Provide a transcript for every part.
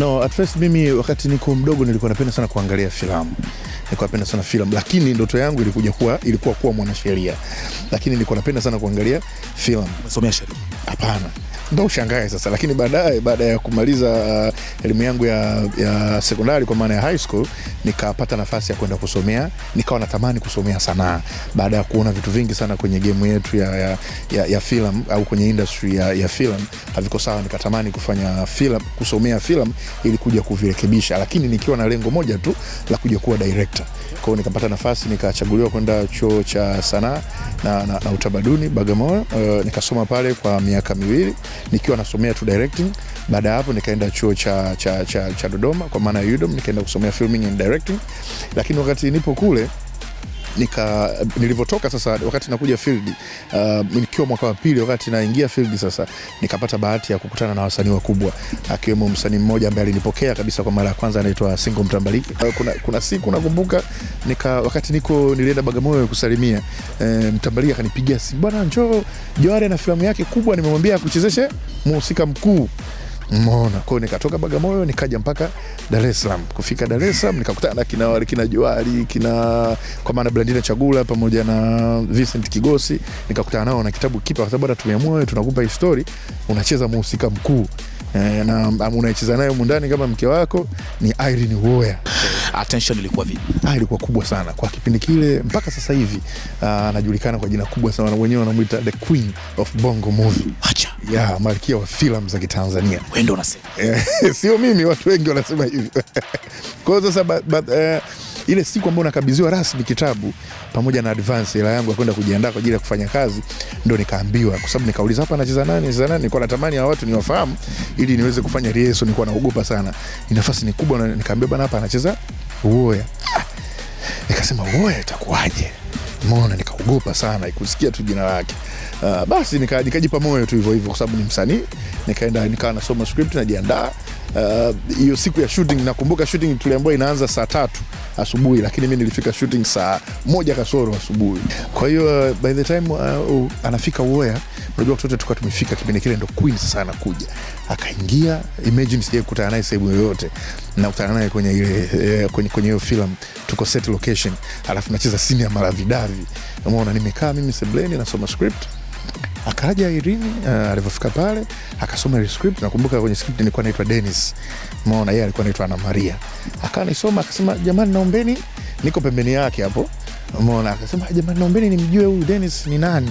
No, at first mimi wakati niko mdogo nilikuwa napenda sana kuangalia filamu. Nilikuwa napenda sana filamu, lakini ndoto yangu ilikuja kuwa ilikuwa kuwa mwanasheria, lakini nilikuwa napenda sana kuangalia filamu. Umesomea sheria? Hapana, ndo ushangae sasa. Lakini baadaye, baada ya kumaliza uh, elimu yangu ya, ya sekondari kwa maana ya high school, nikapata nafasi ya kwenda kusomea, nikawa natamani kusomea sanaa baada ya kuona vitu vingi sana kwenye gemu yetu ya, ya, ya, ya film au kwenye industry ya, ya film haviko sawa. Nikatamani kufanya film, kusomea film ili kuja kuvirekebisha, lakini nikiwa na lengo moja tu la kuja kuwa director. Kwao nikapata nafasi nikachaguliwa kwenda chuo cha sanaa na, na, na utamaduni Bagamoyo. Uh, nikasoma pale kwa miaka miwili nikiwa nasomea tu directing. Baada ya hapo nikaenda chuo cha, cha, cha, cha Dodoma kwa maana ya UDOM, nikaenda kusomea filming and directing, lakini wakati nipo kule nika nilivyotoka sasa, wakati nakuja field uh, nikiwa mwaka wa pili, wakati naingia field sasa, nikapata bahati ya kukutana na wasanii wakubwa, akiwemo msanii mmoja ambaye alinipokea kabisa kwa mara ya kwanza, anaitwa Singo Mtambalike. Uh, kuna, kuna siku nakumbuka nika, wakati niko nilienda Bagamoyo kusalimia e, mtambalia akanipigia simu, bwana njoo Johari na filamu yake kubwa, nimemwambia akuchezeshe muhusika mkuu Mona. kwa hiyo nikatoka Bagamoyo nikaja mpaka Dar es Salaam. Kufika Dar es Salaam nikakutana na kina wale kina Johari kina kwa maana Blandina Chagula pamoja na Vincent Kigosi, nikakutana nao na kitabu kipa, kwa sababu hata tumeamua tunakupa hii unacheza mhusika mkuu e, na unaicheza naye humu ndani kama mke wako ni Irene Uwoya. Attention ilikuwa vipi? Ah, ilikuwa kubwa sana kwa kipindi kile, mpaka sasa hivi anajulikana anajulikana kwa jina kubwa sana, wenyewe wanamwita the queen of bongo movie, Acha ya malkia wa filamu za Kitanzania. wewe ndio unasema. Eh, sio mimi, watu wengi wanasema hivyo. Kwa hiyo sasa eh, ile siku ambayo nakabidhiwa rasmi kitabu pamoja na advance hela yangu ya kwenda kujiandaa kwa ajili ya kufanya kazi, ndo nikaambiwa, kwa sababu nikauliza hapa anacheza nani, anacheza nani? Nilikuwa natamani hawa watu niwafahamu ili niweze kufanya rieso nilikuwa naogopa sana, ni nafasi ni kubwa, na nikaambiwa bana, hapa anacheza Uwoya. Ah, Nikasema uoya itakuwaje? Mona, nikaogopa sana kusikia tu jina lake. Uh, basi nika- nikajipa moyo tu hivyo hivyo, kwa sababu ni msanii. Nikaenda nikawa nasoma script najiandaa. Hiyo Uh, siku ya shooting, nakumbuka shooting tuliambiwa inaanza saa tatu asubuhi, lakini mi nilifika shooting saa moja kasoro asubuhi. Kwa hiyo uh, by the time uh, uh, anafika Uwoya, unajua watu wote tulikuwa tumefika kipindi kile, ndo Queen sasa anakuja, akaingia. Imagine sijai kukutana naye sehemu yoyote, nakutana naye kwenye ile eh, kwenye kwenye hiyo film, tuko set location, alafu nacheza sini ya maravidavi. Umeona, nimekaa mimi sebleni nasoma script akaja Irene uh, alivyofika pale akasoma ile script. Nakumbuka kwenye script nilikuwa naitwa Dennis, umeona, yeye alikuwa naitwa Ana Maria. Akanisoma akasema, jamani, naombeni, niko pembeni yake hapo, umeona, akasema jamani, naombeni nimjue huyu Dennis ni nani.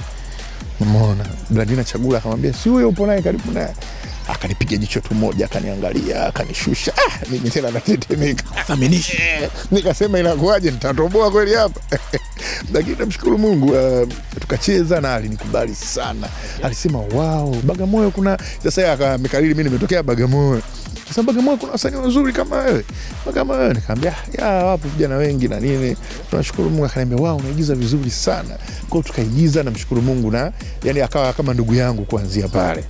Umeona, Blandina Chagula akamwambia, si huyo upo naye karibu naye. Akanipiga jicho tu moja, akaniangalia, akanishusha. Ah, mimi tena natetemeka Thaminishi. nikasema inakuwaje, nitatoboa kweli hapa? Lakini namshukuru Mungu, uh, tukacheza na alinikubali sana, alisema wao, Bagamoyo kuna sasa. Akamekariri mi nimetokea Bagamoyo, sasa Bagamoyo kuna wasanii wazuri kama wewe, Bagamoyo. Nikaambia ya wapo vijana wengi na nini, tunashukuru Mungu. Akaniambia wow, unaigiza vizuri sana kwao, tukaigiza. Namshukuru Mungu na yani akawa kama ndugu yangu kuanzia pale.